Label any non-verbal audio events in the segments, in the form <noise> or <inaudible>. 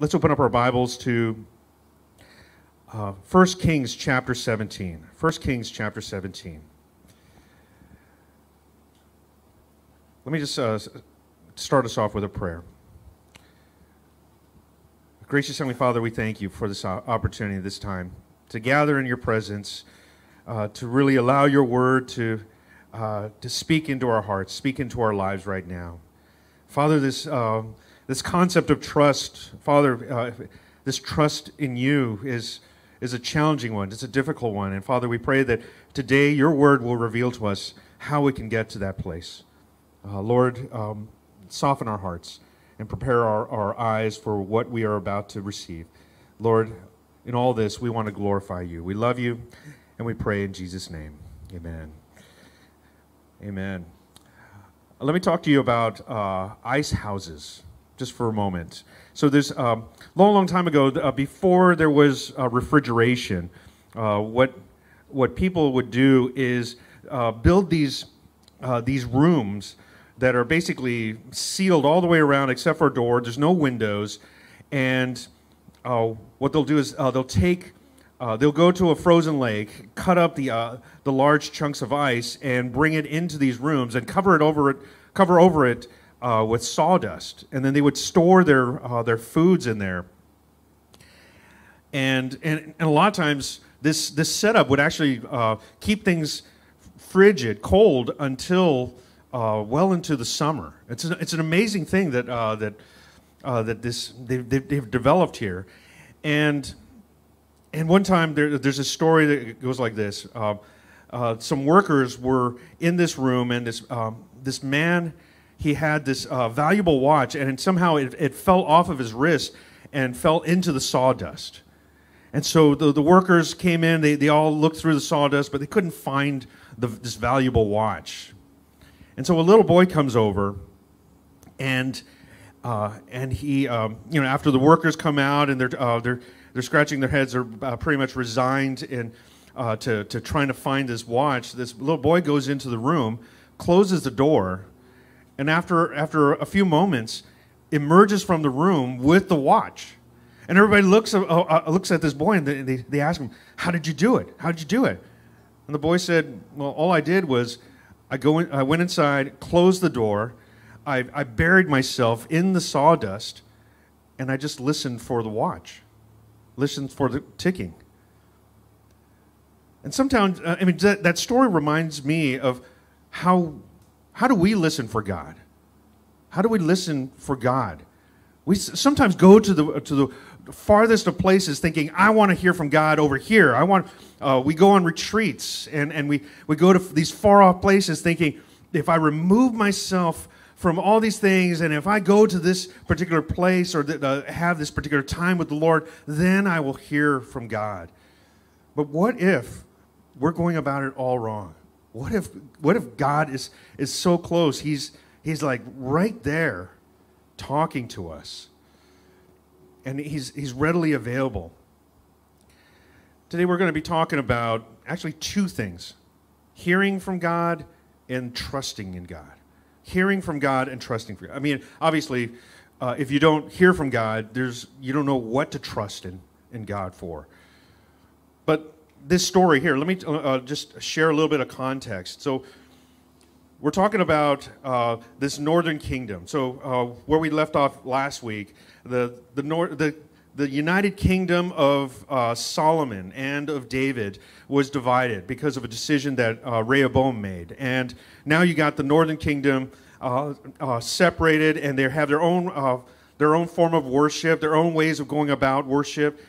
Let's open up our Bibles to uh, 1 Kings chapter 17. 1 Kings chapter 17. Let me just uh, start us off with a prayer. Gracious Heavenly Father, we thank you for this opportunity, this time, to gather in your presence, uh, to really allow your word to, uh, to speak into our hearts, speak into our lives right now. Father, this uh, this concept of trust, Father, uh, this trust in you is, is a challenging one. It's a difficult one. And Father, we pray that today your word will reveal to us how we can get to that place. Uh, Lord, um, soften our hearts and prepare our, our eyes for what we are about to receive. Lord, in all this, we want to glorify you. We love you, and we pray in Jesus' name. Amen. Amen. Let me talk to you about uh, ice houses just for a moment. So this um, long, long time ago, uh, before there was uh, refrigeration, uh, what what people would do is uh, build these uh, these rooms that are basically sealed all the way around except for a door. There's no windows, and uh, what they'll do is they'll take they'll go to a frozen lake, cut up the the large chunks of ice, and bring it into these rooms and cover it over it cover over it uh, with sawdust, and then they would store their uh, their foods in there. And, and and a lot of times this this setup would actually uh, keep things frigid, cold until uh, well into the summer. It's an, it's an amazing thing that uh, that uh, that this they've, they've, developed here, and and one time there, there's a story that goes like this. some workers were in this room, and this um, this man he had this uh, valuable watch, and somehow it, it fell off of his wrist and fell into the sawdust. And so the, the workers came in, they, they all looked through the sawdust, but they couldn't find the, this valuable watch. And so a little boy comes over, and uh, and he, um, you know, after the workers come out and they're uh, they're they're scratching their heads, they're uh, pretty much resigned in uh, to to trying to find this watch. This little boy goes into the room, closes the door, and after, after a few moments, emerges from the room with the watch. And everybody looks, uh, uh, looks at this boy and they, they, they ask him, How did you do it? How did you do it? And the boy said, Well, all I did was I, go in, I went inside, closed the door, I, I buried myself in the sawdust, and I just listened for the watch, listened for the ticking. And sometimes, uh, I mean, that, that story reminds me of how how do we listen for God? How do we listen for God? We sometimes go to the to the farthest of places thinking, I want to hear from God over here. I want uh, we go on retreats and, and we, we go to these far off places thinking, if I remove myself from all these things and if I go to this particular place or th- uh, have this particular time with the Lord, then I will hear from God. But what if we're going about it all wrong? What if what if God is is so close? He's he's like right there talking to us. And he's he's readily available. Today we're going to be talking about actually two things. Hearing from God and trusting in God. Hearing from God and trusting for God. I mean, obviously, uh, if you don't hear from God, there's you don't know what to trust in in God for. But this story here, let me uh, uh, just share a little bit of context. So, we're talking about uh, this northern kingdom. So, uh, where we left off last week, the the, nor- the the United Kingdom of uh, Solomon and of David was divided because of a decision that uh, Rehoboam made, and now you got the northern kingdom separated, and they have their own their own form of worship, their own ways of going about worship,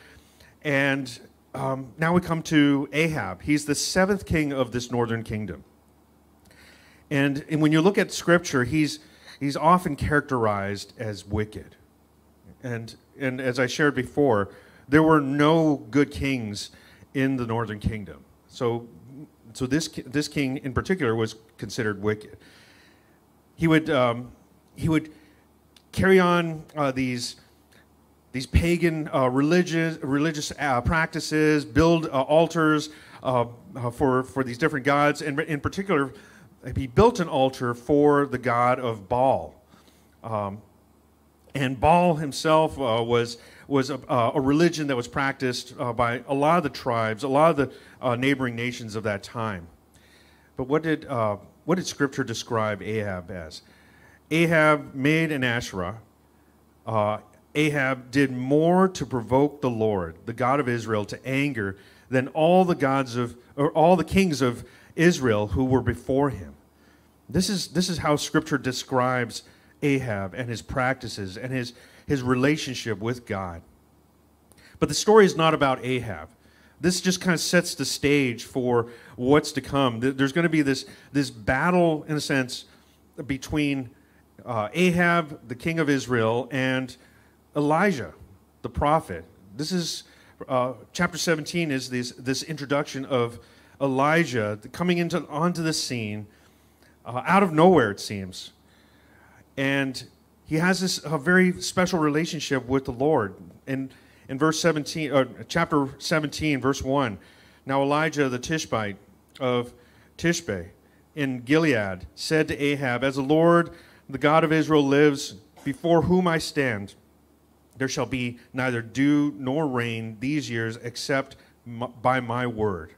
and um, now we come to Ahab. He's the seventh king of this northern kingdom. And, and when you look at scripture, he's, he's often characterized as wicked. And, and as I shared before, there were no good kings in the northern kingdom. So, so this, this king in particular was considered wicked. He would, um, he would carry on uh, these these pagan uh, religious, religious uh, practices, build uh, altars uh, uh, for, for these different gods. And in particular, he built an altar for the god of Baal. Um, and Baal himself uh, was, was a, a religion that was practiced by a lot of the tribes, a lot of the neighboring nations of that time. But what did, what did Scripture describe Ahab as? Ahab made an Asherah. Uh, Ahab did more to provoke the Lord, the God of Israel, to anger than all the gods of, or all the kings of Israel who were before him. This is, this is how Scripture describes Ahab and his practices and his, his relationship with God. But the story is not about Ahab. This just kind of sets the stage for what's to come. There's going to be this, this battle, in a sense, between uh, Ahab, the king of Israel, and Elijah, the prophet. This is uh, chapter 17 is this, this introduction of Elijah coming into onto the scene uh, out of nowhere, it seems. And he has this a very special relationship with the Lord. In, in verse 17, uh, chapter 17, verse 1, now Elijah the Tishbite of Tishbe in Gilead said to Ahab, As the Lord, the God of Israel, lives, before whom I stand, there shall be neither dew nor rain these years except by my word.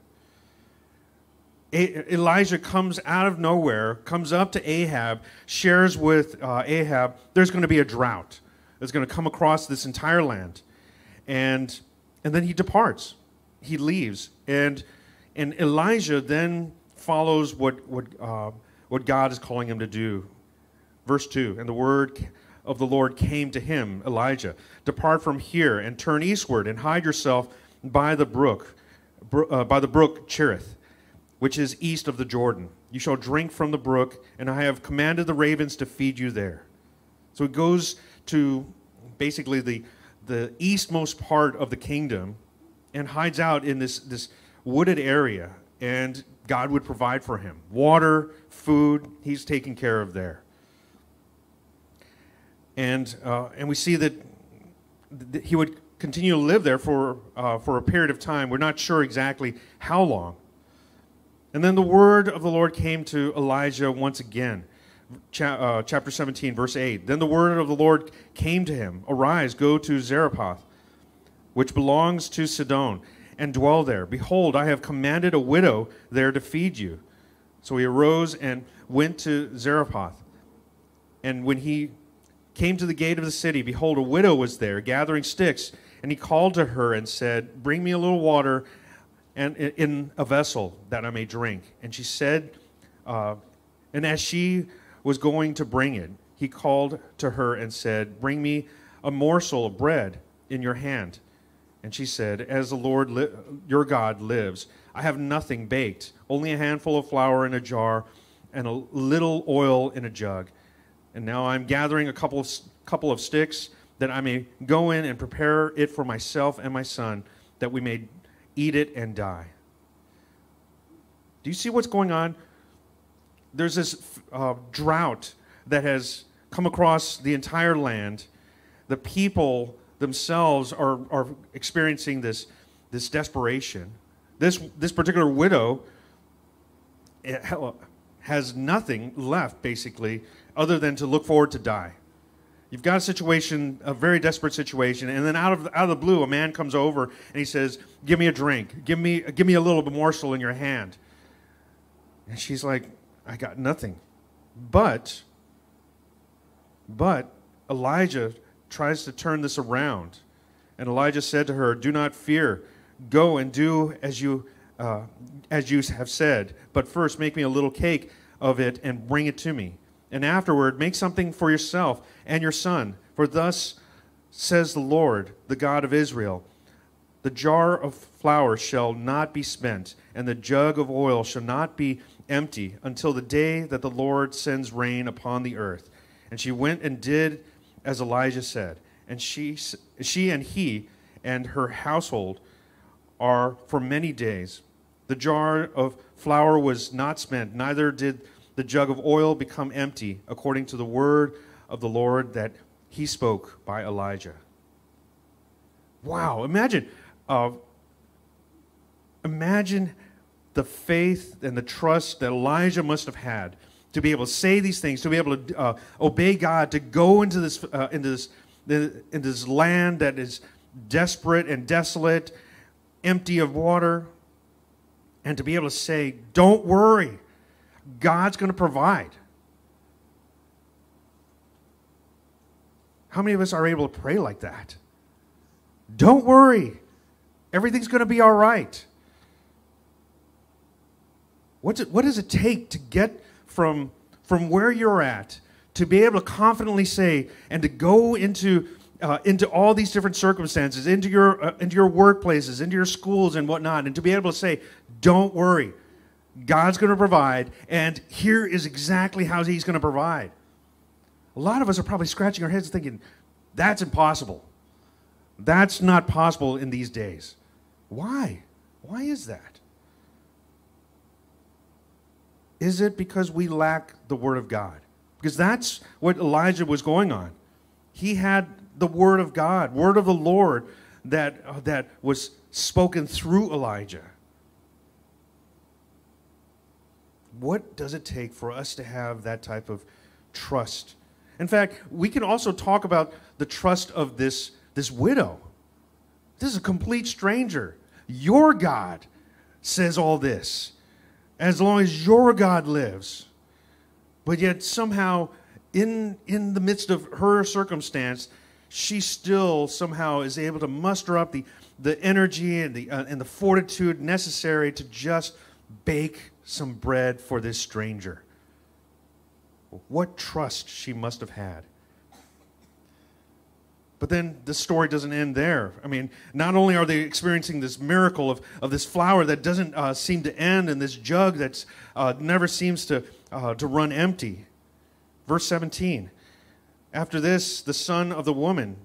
Elijah comes out of nowhere, comes up to Ahab, shares with uh, Ahab, there's going to be a drought that's going to come across this entire land. And, and then he departs. He leaves. And, and Elijah then follows what, what, uh, what God is calling him to do. Verse 2 And the word of the Lord came to him, Elijah Depart from here and turn eastward and hide yourself by the brook, uh, by the brook Cherith which is east of the Jordan. You shall drink from the brook, and I have commanded the ravens to feed you there. So it goes to basically the, the eastmost part of the kingdom and hides out in this, this wooded area, and God would provide for him water, food, he's taken care of there. And, uh, and we see that th- he would continue to live there for, uh, for a period of time. We're not sure exactly how long. And then the word of the Lord came to Elijah once again. Cha- uh, chapter 17, verse 8. Then the word of the Lord came to him Arise, go to Zarephath, which belongs to Sidon, and dwell there. Behold, I have commanded a widow there to feed you. So he arose and went to Zarephath. And when he came to the gate of the city, behold, a widow was there gathering sticks. And he called to her and said, Bring me a little water and in a vessel that I may drink. And she said, uh, and as she was going to bring it, he called to her and said, Bring me a morsel of bread in your hand. And she said, As the Lord li- your God lives, I have nothing baked, only a handful of flour in a jar and a little oil in a jug. And now I'm gathering a couple of, couple of sticks that I may go in and prepare it for myself and my son, that we may eat it, and die. Do you see what's going on? There's this uh, drought that has come across the entire land. The people themselves are, are experiencing this, this desperation. This, this particular widow eh, has nothing left, basically, other than to look forward to die. You've got a situation, a very desperate situation, and then out of out of the blue, a man comes over and he says, "Give me a drink. Give me give me a little morsel in your hand." And she's like, "I got nothing." But but Elijah tries to turn this around, and Elijah said to her, "Do not fear. Go and do as you uh, as you have said. But first, make me a little cake of it and bring it to me." And afterward make something for yourself and your son. For thus says the Lord, the God of Israel The jar of flour shall not be spent, and the jug of oil shall not be empty until the day that the Lord sends rain upon the earth. And she went and did as Elijah said. And she, she and he and her household are for many days. The jar of flour was not spent, neither did the jug of oil become empty, according to the word of the Lord that he spoke by Elijah. Wow, imagine, uh, imagine the faith and the trust that Elijah must have had to be able to say these things, to be able to uh, obey God, to go into this, uh, into this, into this land that is desperate and desolate, empty of water, and to be able to say, Don't worry, God's going to provide. How many of us are able to pray like that? Don't worry, everything's going to be all right. What's it, what does it take to get from, from where you're at to be able to confidently say and to go into, uh, into all these different circumstances, into your, uh, into your workplaces, into your schools and whatnot, and to be able to say, don't worry, God's going to provide, and here is exactly how He's going to provide. A lot of us are probably scratching our heads thinking, that's impossible. That's not possible in these days. Why? Why is that? Is it because we lack the Word of God? Because that's what Elijah was going on. He had the Word of God, Word of the Lord that, uh, that was spoken through Elijah. What does it take for us to have that type of trust? In fact, we can also talk about the trust of this, this widow. This is a complete stranger. Your God says all this as long as your God lives. But yet, somehow, in, in the midst of her circumstance, she still somehow is able to muster up the, the energy and the, uh, and the fortitude necessary to just bake some bread for this stranger. What trust she must have had. But then the story doesn't end there. I mean, not only are they experiencing this miracle of, of this flour that doesn't uh, seem to end and this jug that uh, never seems to, uh, to run empty. Verse 17 After this, the son of the woman,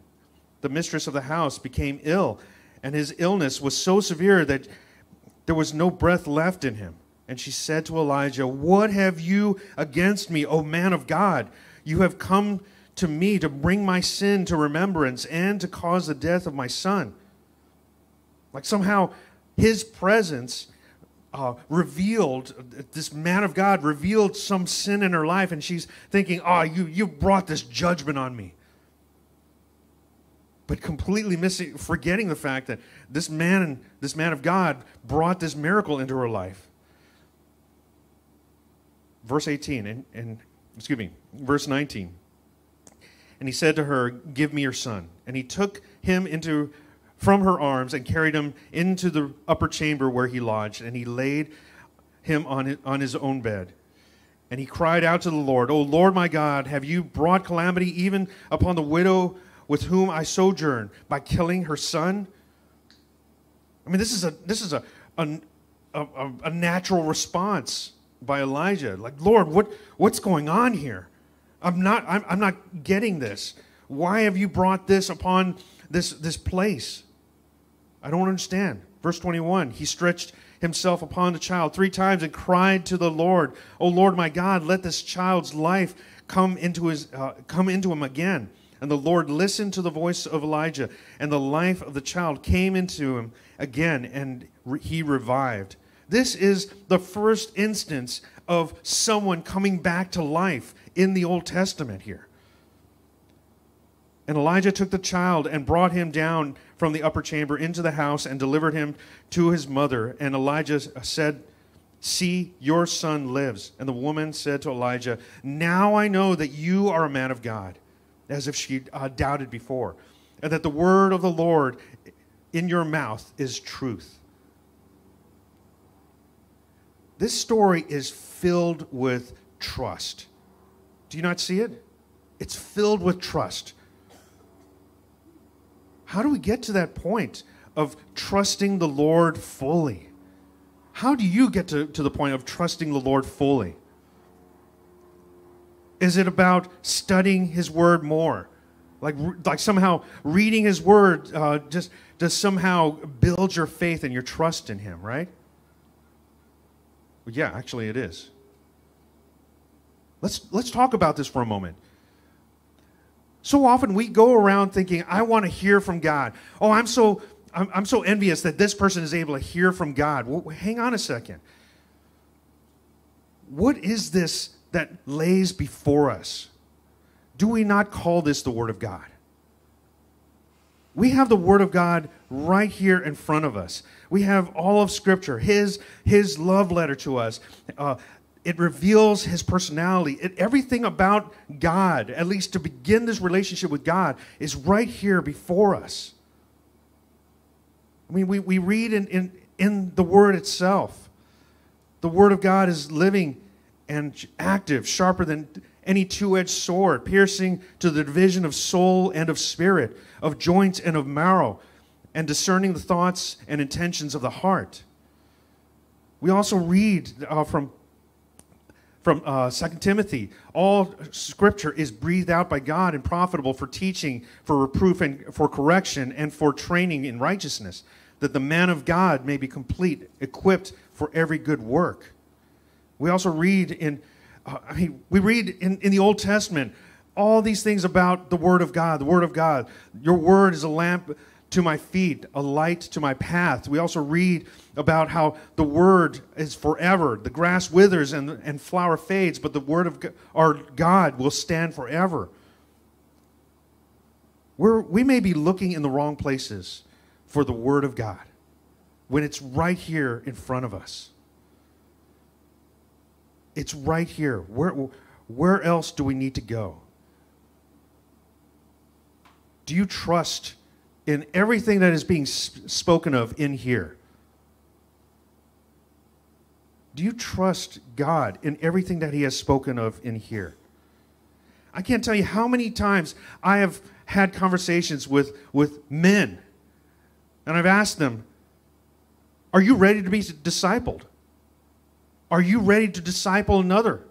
the mistress of the house, became ill, and his illness was so severe that there was no breath left in him. And she said to Elijah, What have you against me, O man of God? You have come to me to bring my sin to remembrance and to cause the death of my son. Like somehow his presence uh, revealed, this man of God revealed some sin in her life, and she's thinking, Oh, you, you brought this judgment on me. But completely missing, forgetting the fact that this man, this man of God, brought this miracle into her life. Verse 18, and, and excuse me, verse 19. And he said to her, Give me your son. And he took him into from her arms and carried him into the upper chamber where he lodged, and he laid him on on his own bed. And he cried out to the Lord, O Lord my God, have you brought calamity even upon the widow with whom I sojourn by killing her son? I mean, this is a this is a a, a, a natural response by Elijah. Like, Lord, what what's going on here? I'm not, I'm, I'm not getting this. Why have you brought this upon this, this place? I don't understand. Verse 21 He stretched himself upon the child three times and cried to the Lord, O Lord my God, let this child's life come into, his, uh, come into him again. And the Lord listened to the voice of Elijah, and the life of the child came into him again, and re- he revived. This is the first instance of someone coming back to life in the Old Testament here. And Elijah took the child and brought him down from the upper chamber into the house and delivered him to his mother. And Elijah said, See, your son lives. And the woman said to Elijah, Now I know that you are a man of God, as if she uh, doubted before, and that the word of the Lord in your mouth is truth. This story is filled with trust. Do you not see it? It's filled with trust. How do we get to that point of trusting the Lord fully? How do you get to, to the point of trusting the Lord fully? Is it about studying His Word more? Like, like somehow reading His Word uh, just does somehow build your faith and your trust in Him, right? Yeah, actually, it is. Let's, let's talk about this for a moment. So often we go around thinking, I want to hear from God. Oh, I'm so, I'm, I'm so envious that this person is able to hear from God. Well, hang on a second. What is this that lays before us? Do we not call this the Word of God? We have the Word of God right here in front of us. We have all of Scripture, His, His love letter to us. Uh, it reveals His personality. It, everything about God, at least to begin this relationship with God, is right here before us. I mean, we, we read in, in, in the Word itself. The Word of God is living and active, sharper than any two edged sword, piercing to the division of soul and of spirit, of joints and of marrow, and discerning the thoughts and intentions of the heart. We also read uh, from from uh, 2 Timothy, all scripture is breathed out by God and profitable for teaching, for reproof, and for correction, and for training in righteousness, that the man of God may be complete, equipped for every good work. We also read in, Uh, I mean, we read in, in the Old Testament all these things about the Word of God, the Word of God. Your Word is a lamp to my feet, a light to my path. We also read about how the Word is forever. The grass withers and, and flower fades, but the Word of God, our God will stand forever. We're, we may be looking in the wrong places for the Word of God when it's right here in front of us. It's right here. Where, where else do we need to go? Do you trust in everything that is being spoken of in here? Do you trust God in everything that He has spoken of in here? I can't tell you how many times I have had conversations with, with men, and I've asked them, Are you ready to be discipled? Are you ready to disciple another?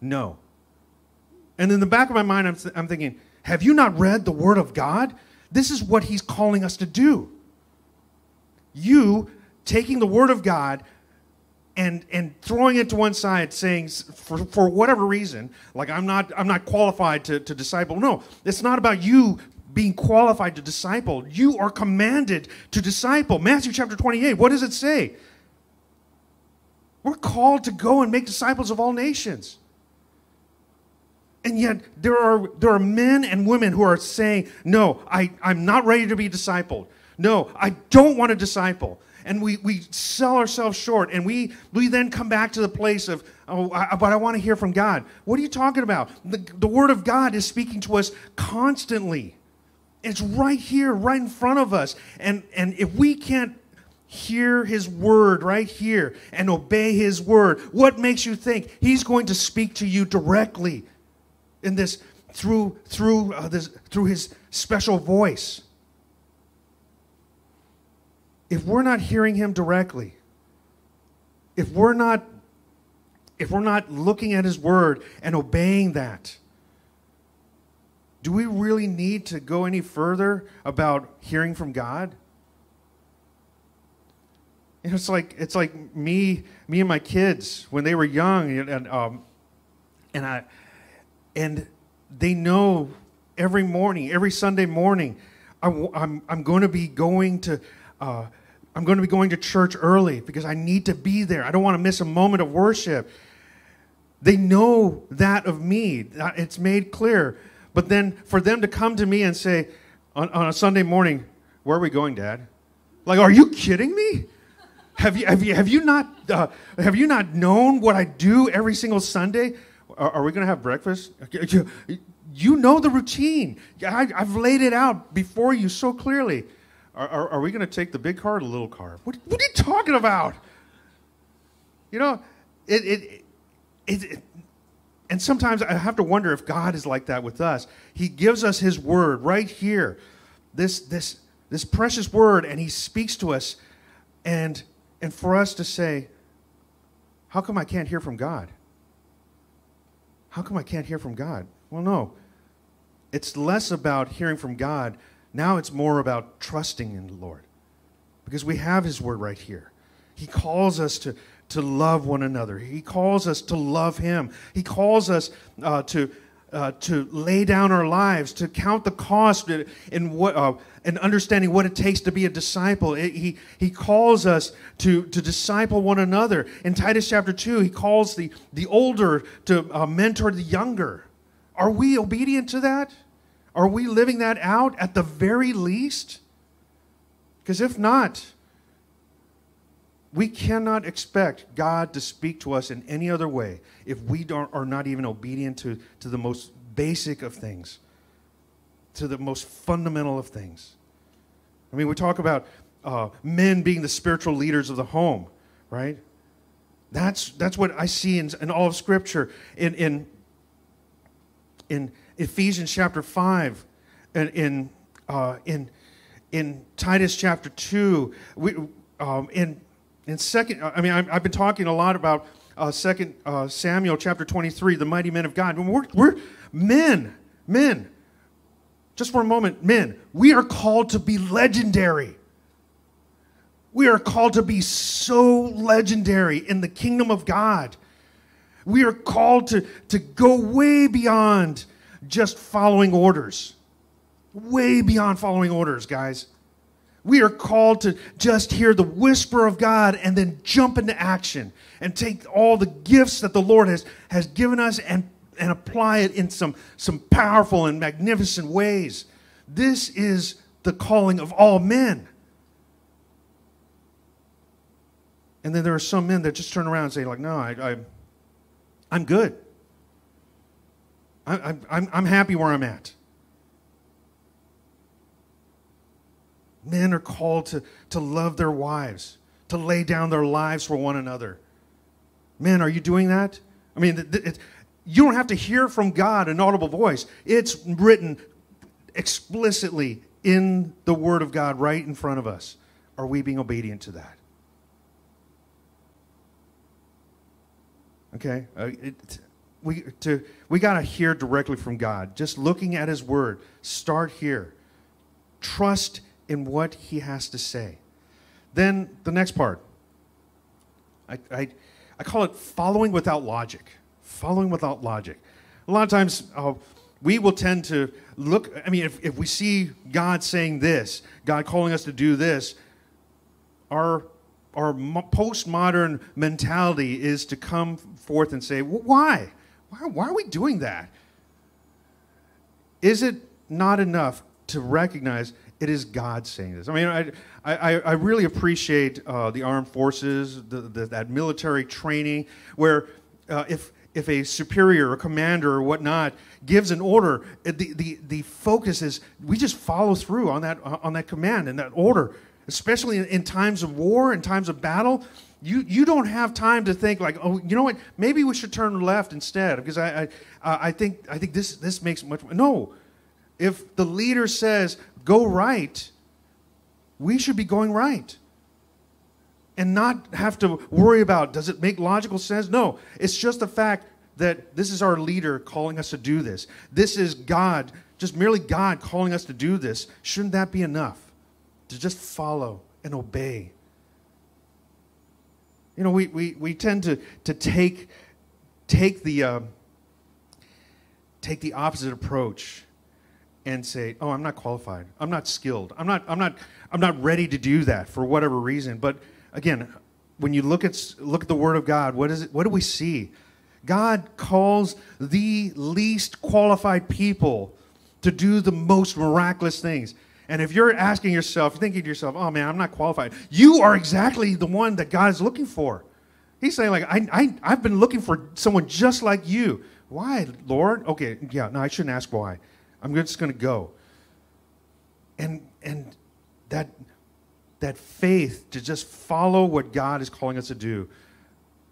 No. And in the back of my mind, I'm, th- I'm thinking, have you not read the Word of God? This is what He's calling us to do. You taking the Word of God and, and throwing it to one side, saying, for, for whatever reason, like I'm not, I'm not qualified to, to disciple. No, it's not about you being qualified to disciple. You are commanded to disciple. Matthew chapter 28, what does it say? We're called to go and make disciples of all nations. And yet, there are, there are men and women who are saying, No, I, I'm not ready to be discipled. No, I don't want to disciple. And we, we sell ourselves short. And we, we then come back to the place of, Oh, I, but I want to hear from God. What are you talking about? The, the Word of God is speaking to us constantly. It's right here, right in front of us. And, and if we can't hear his word right here and obey his word, what makes you think he's going to speak to you directly in this through through uh, this through his special voice? If we're not hearing him directly, if we're not if we're not looking at his word and obeying that, do we really need to go any further about hearing from God? It's like it's like me me and my kids when they were young and, and um and I and they know every morning every Sunday morning I'm, I'm going to be going to uh, I'm going to be going to church early because I need to be there. I don't want to miss a moment of worship. They know that of me it's made clear. But then for them to come to me and say on, on a Sunday morning where are we going dad? Like are you kidding me have you, have you, have you, not, uh, have you not known what I do every single Sunday? Are, are we going to have breakfast? You, <laughs> you know the routine. I, have laid it out before you so clearly. Are, are, are we going to take the big car or the little car? What, what, are you talking about? You know, it, it, it, it and sometimes I have to wonder if God is like that with us. He gives us His word right here, this, this, this precious word, and He speaks to us. And and for us to say, how come I can't hear from God? How come I can't hear from God? Well, no. It's less about hearing from God. Now it's more about trusting in the Lord. Because we have His word right here. He calls us to, to love one another, He calls us to love Him. He calls us uh, to uh, to lay down our lives, to count the cost in what, uh, and understanding what it takes to be a disciple. It, he, he calls us to, to disciple one another. In Titus chapter 2, he calls the, the older to uh, mentor the younger. Are we obedient to that? Are we living that out at the very least? Because if not, we cannot expect God to speak to us in any other way if we don't, are not even obedient to, to the most basic of things, to the most fundamental of things. I mean, we talk about uh, men being the spiritual leaders of the home, right? That's, that's what I see in, in all of Scripture. In, in, in Ephesians chapter 5, and in, uh, in, in Titus chapter 2, we, um, in, in second, I mean, I've, I've been talking a lot about uh, second uh, Samuel chapter 23, the mighty men of God. We're, we're men, men. Just for a moment, men, we are called to be legendary. We are called to be so legendary in the kingdom of God. We are called to, to go way beyond just following orders. Way beyond following orders, guys. We are called to just hear the whisper of God and then jump into action and take all the gifts that the Lord has, has given us and, and apply it in some, some powerful and magnificent ways. This is the calling of all men. And then there are some men that just turn around and say, like, no, I, I, I'm good. I, I'm, I'm happy where I'm at. Men are called to, to love their wives, to lay down their lives for one another. Men, are you doing that? I mean, it, it, you don't have to hear from God an audible voice. It's written explicitly in the Word of God right in front of us. Are we being obedient to that? Okay? Uh, it, we to, we got to hear directly from God. Just looking at His Word. Start here. Trust in what He has to say. Then the next part. I, I, I call it following without logic. Following without logic. A lot of times uh, we will tend to look, I mean, if, if we see God saying this, God calling us to do this, our our postmodern mentality is to come forth and say, why? why? Why are we doing that? Is it not enough to recognize it is God saying this? I mean, I, I, I really appreciate uh, the armed forces, the, the, that military training, where uh, if, if a superior or commander or whatnot gives an order, the, the, the focus is we just follow through on that, on that command and that order especially in, in times of war and times of battle, you, you don't have time to think like, oh, you know what? Maybe we should turn left instead because I, I, uh, I think, I think this, this makes much. No. If the leader says, go right, we should be going right and not have to worry about does it make logical sense? No, it's just the fact that this is our leader calling us to do this. This is God, just merely God calling us to do this. Shouldn't that be enough? to just follow and obey. You know, we, we, we tend to, to take, take, the, uh, take the opposite approach and say, oh, I'm not qualified. I'm not skilled. I'm not, I'm not, I'm not ready to do that for whatever reason. But again, when you look at, look at the Word of God, what, is it, what do we see? God calls the least qualified people to do the most miraculous things. And if you're asking yourself, thinking to yourself, oh man, I'm not qualified, you are exactly the one that God is looking for. He's saying, like, I, I, I've been looking for someone just like you. Why, Lord? Okay, yeah, no, I shouldn't ask why. I'm just going to go. And, and that, that faith to just follow what God is calling us to do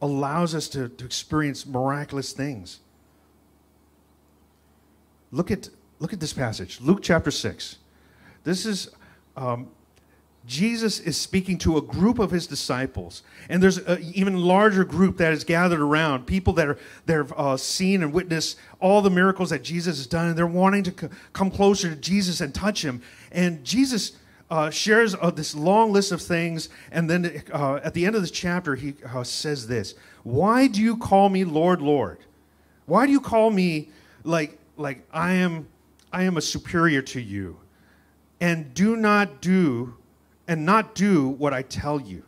allows us to, to experience miraculous things. Look at, look at this passage, Luke chapter 6. This is um, Jesus is speaking to a group of his disciples, and there's an even larger group that is gathered around people that are they've uh, seen and witnessed all the miracles that Jesus has done, and they're wanting to c- come closer to Jesus and touch him. And Jesus uh, shares uh, this long list of things, and then uh, at the end of this chapter, he uh, says this: "Why do you call me Lord, Lord? Why do you call me like like I am I am a superior to you?" and do not do and not do what I tell you.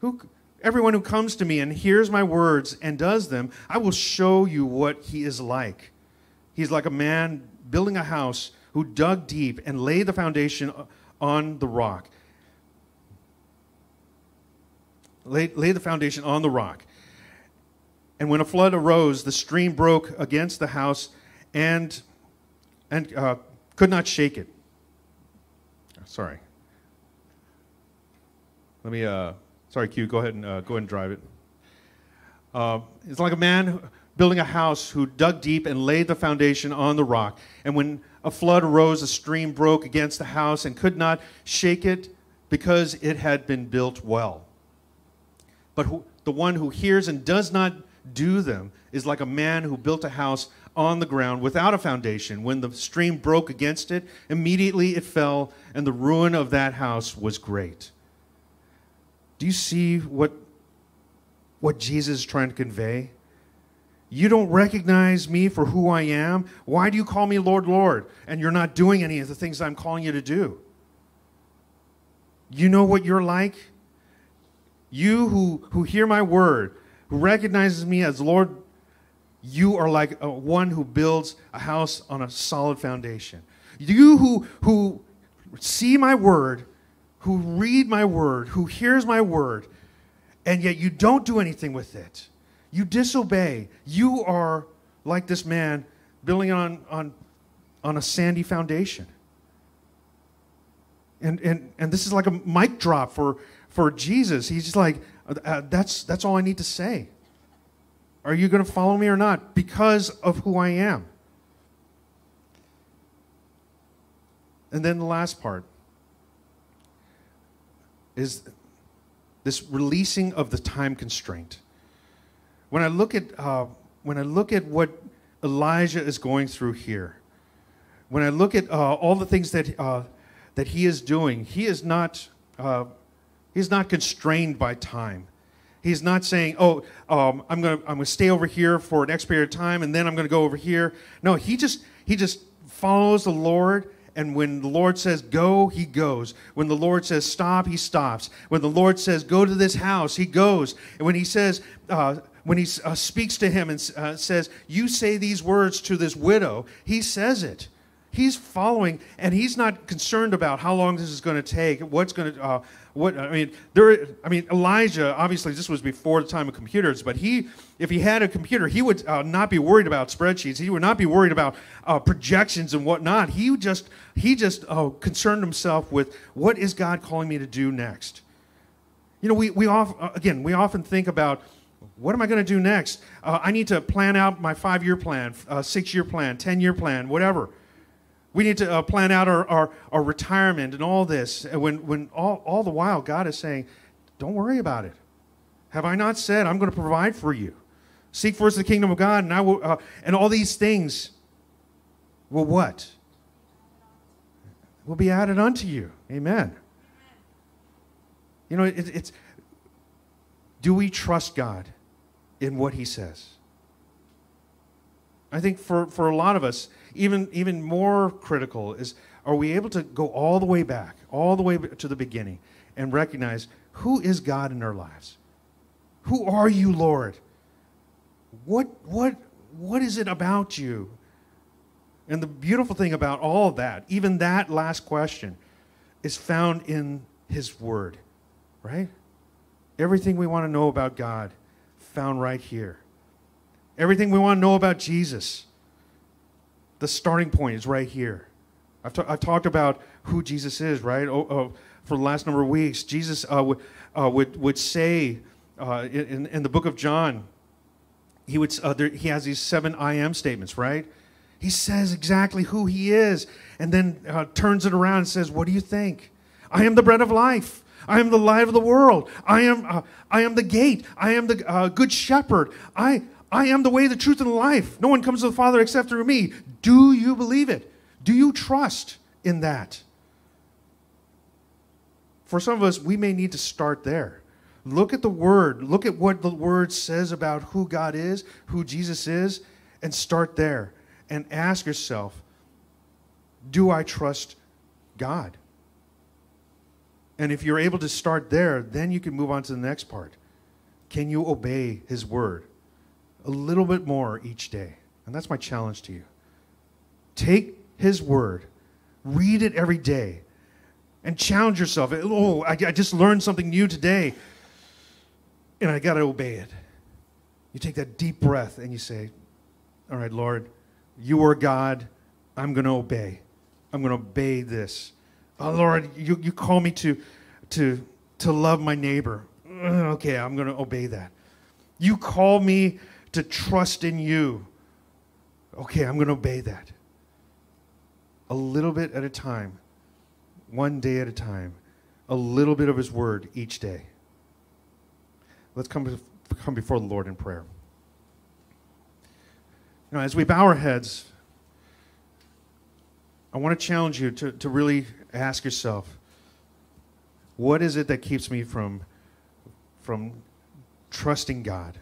Who, everyone who comes to me and hears my words and does them, I will show you what he is like. He's like a man building a house who dug deep and laid the foundation on the rock. Laid, laid the foundation on the rock. And when a flood arose, the stream broke against the house and, and uh, could not shake it. Sorry. Let me, uh, sorry, Q, go ahead and uh, go ahead and drive it. Uh, it's like a man building a house who dug deep and laid the foundation on the rock. And when a flood arose, a stream broke against the house and could not shake it because it had been built well. But who, the one who hears and does not do them is like a man who built a house on the ground without a foundation. When the stream broke against it, immediately it fell, and the ruin of that house was great. Do you see what, what Jesus is trying to convey? You don't recognize me for who I am. Why do you call me Lord, Lord? And you're not doing any of the things I'm calling you to do. You know what you're like? You who, who hear my word, who recognizes me as Lord, you are like a, one who builds a house on a solid foundation. You who, who see my word, who read my word, who hears my word, and yet you don't do anything with it you disobey. You are like this man building on, on, on a sandy foundation. And, and, and this is like a mic drop for, for Jesus. He's just like, uh, that's, that's all I need to say. Are you going to follow me or not? Because of who I am. And then the last part is this releasing of the time constraint. When I look at, uh, when I look at what Elijah is going through here, when I look at uh, all the things that, uh, that he is doing, he is not, uh, he's not constrained by time. He's not saying, oh, um, I'm going to I'm gonna stay over here for an X period of time and then I'm going to go over here. No, he just, he just follows the Lord and when the Lord says go, he goes. When the Lord says stop, he stops. When the Lord says go to this house, he goes. And when he says uh, when he uh, speaks to him and uh, says, You say these words to this widow, he says it. He's following, and he's not concerned about how long this is going to take. What's going to, uh, what I mean, there. I mean, Elijah. Obviously, this was before the time of computers, but he, if he had a computer, he would uh, not be worried about spreadsheets. He would not be worried about uh, projections and whatnot. He just, he just uh, concerned himself with what is God calling me to do next. You know, we we often, again, we often think about what am I going to do next? Uh, I need to plan out my five year plan, uh, six year plan, 10 year plan, whatever. We need to uh, plan out our, our, our, retirement and all this. And when, when all, all the while, God is saying, don't worry about it. Have I not said I'm going to provide for you? Seek first the kingdom of God, and I will, uh, and all these things will what? Will be added unto you. Amen. You know, it, it's do we trust God? In what he says. I think for, for a lot of us, even, even more critical is are we able to go all the way back, all the way to the beginning, and recognize who is God in our lives? Who are you, Lord? What, what, what is it about you? And the beautiful thing about all of that, even that last question, is found in His Word, right? Everything we want to know about God found right here. Everything we want to know about Jesus, the starting point is right here. I've, ta- I've talked about who Jesus is, right? Oh, oh, for the last number of weeks, Jesus uh, would, uh, would, would say uh, in, in the book of John, he, would, uh, there, he has these seven I am statements, right? He says exactly who he is and then uh, turns it around and says, What do you think? I am the bread of life. I am the light of the world. I am, uh, I am the gate. I am the uh, good shepherd. I, I am the way, the truth, and the life. No one comes to the Father except through me. Do you believe it? Do you trust in that? For some of us, we may need to start there. Look at the Word. Look at what the Word says about who God is, who Jesus is, and start there. And ask yourself Do I trust God? And if you're able to start there, then you can move on to the next part. Can you obey his word a little bit more each day? And that's my challenge to you. Take His Word. Read it every day and challenge yourself. Oh, I, I just learned something new today and I got to obey it. You take that deep breath and you say, All right, Lord, you are God. I'm going to obey. I'm going to obey this. Oh, Lord, you, you call me to, to, to love my neighbor. Uh, okay, I'm going to obey that. You call me to trust in you. Okay, I'm going to obey that. A little bit at a time, one day at a time, a little bit of His Word each day. Let's come, come before the Lord in prayer. You know, as we bow our heads, I want to challenge you to, to really ask yourself what is it that keeps me from, from trusting God?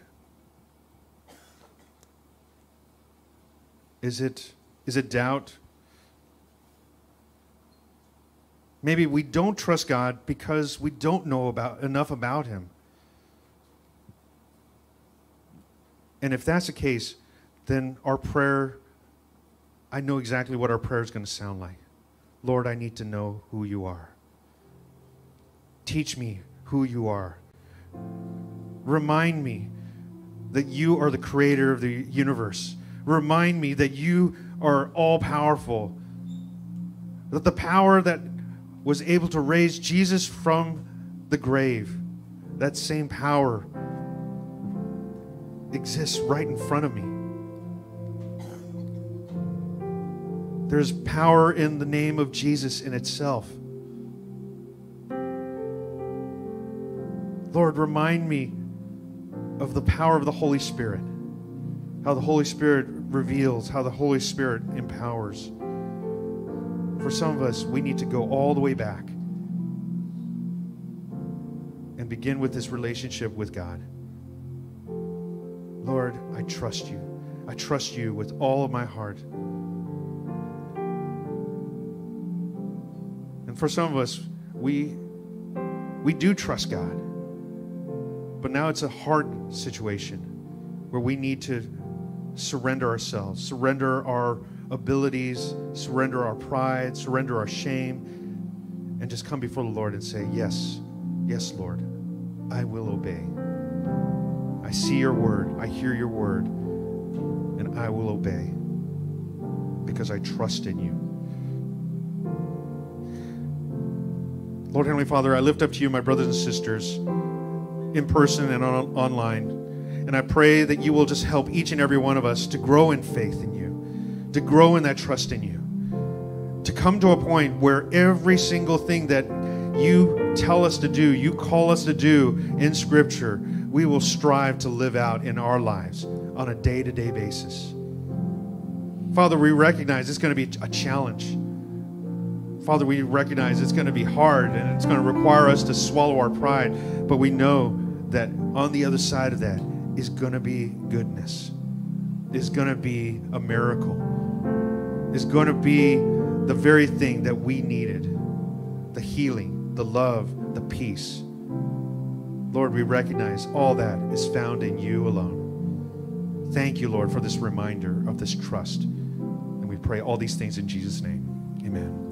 Is it, is it doubt? Maybe we don't trust God because we don't know about, enough about Him. And if that's the case, then our prayer, I know exactly what our prayer is going to sound like. Lord, I need to know who you are. Teach me who you are. Remind me that you are the creator of the universe. Remind me that you are all powerful. That the power that was able to raise Jesus from the grave, that same power exists right in front of me. There's power in the name of Jesus in itself. Lord, remind me of the power of the Holy Spirit, how the Holy Spirit reveals, how the Holy Spirit empowers. For some of us, we need to go all the way back and begin with this relationship with God. Lord, I trust you. I trust you with all of my heart. And for some of us, we we do trust God. But now it's a hard situation where we need to surrender ourselves, surrender our abilities, surrender our pride, surrender our shame, and just come before the Lord and say, Yes, yes, Lord, I will obey. I see your word, I hear your word, and I will obey because I trust in you. Lord Heavenly Father, I lift up to you my brothers and sisters in person and on, online. And I pray that you will just help each and every one of us to grow in faith in you, to grow in that trust in you, to come to a point where every single thing that you tell us to do, you call us to do in Scripture, we will strive to live out in our lives on a day to day basis. Father, we recognize it's going to be a challenge. Father, we recognize it's going to be hard and it's going to require us to swallow our pride, but we know that on the other side of that is going to be goodness, is going to be a miracle, is going to be the very thing that we needed the healing, the love, the peace. Lord, we recognize all that is found in you alone. Thank you, Lord, for this reminder of this trust. And we pray all these things in Jesus' name. Amen.